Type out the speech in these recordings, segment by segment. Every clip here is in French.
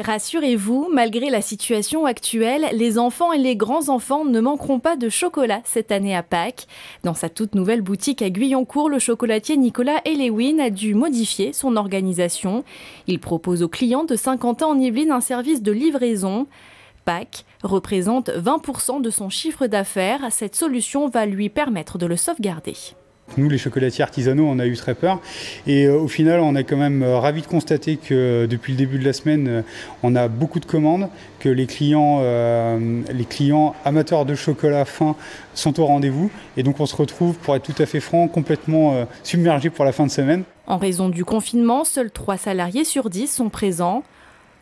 Rassurez-vous, malgré la situation actuelle, les enfants et les grands-enfants ne manqueront pas de chocolat cette année à Pâques. Dans sa toute nouvelle boutique à Guyoncourt, le chocolatier Nicolas Elewin a dû modifier son organisation. Il propose aux clients de 50 ans en Yvelines un service de livraison. Pâques représente 20% de son chiffre d'affaires. Cette solution va lui permettre de le sauvegarder. Nous, les chocolatiers artisanaux, on a eu très peur. Et euh, au final, on est quand même euh, ravi de constater que euh, depuis le début de la semaine, on a beaucoup de commandes, que les clients, les clients amateurs de chocolat fin sont au rendez-vous. Et donc, on se retrouve, pour être tout à fait franc, complètement submergé pour la fin de semaine. En raison du confinement, seuls 3 salariés sur 10 sont présents.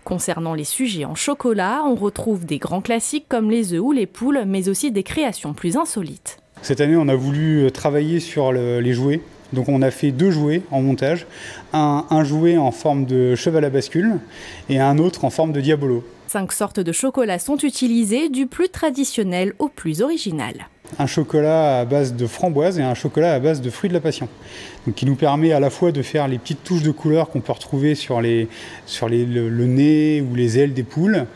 Concernant les sujets en chocolat, on retrouve des grands classiques comme les œufs ou les poules, mais aussi des créations plus insolites. Cette année, on a voulu euh, travailler sur les jouets. Donc on a fait deux jouets en montage, un, jouet en forme de cheval à bascule et un autre en forme de diabolo. Cinq sortes de chocolats sont utilisés, du plus traditionnel au plus original un chocolat à base de framboise et un chocolat à base de fruits de la passion. Donc, qui nous permet à la fois de faire les petites touches de couleur qu'on peut retrouver sur, le, nez ou les ailes des poules.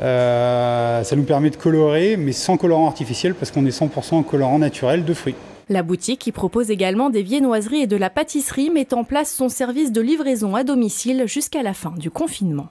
Euh, ça nous permet de colorer, mais sans colorant artificiel, parce qu'on est 100% colorant naturel de fruits. La boutique, qui propose également des viennoiseries et de la pâtisserie, met en place son service de livraison à domicile jusqu'à la fin du confinement.